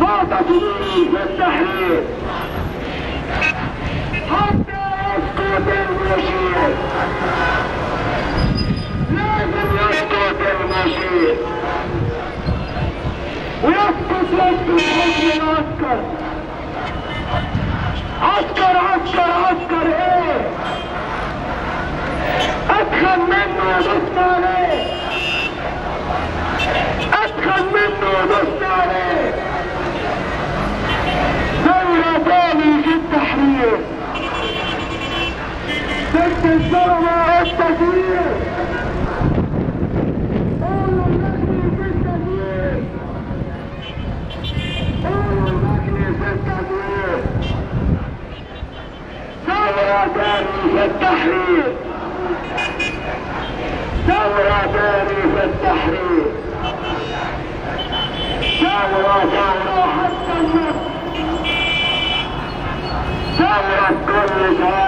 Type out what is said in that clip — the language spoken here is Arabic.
معتصمين بالتحرير حتى يسقط المشير. لازم يسقط المشير. ويسقط يسقط حكم العسكر عسكر عسكر عسكر إيه؟ ادخل منه ودسنا عليه. ادخل منه ودسنا عليه ثورة تاني في التحرير ضد الظلمة والتزوير قولوا المجلس في التزوير قولوا المجلس في التزوير ثورة تاني في التحرير ثورة تاني في التحرير ثورة ثورة حتى النصر ثورة كل شوارع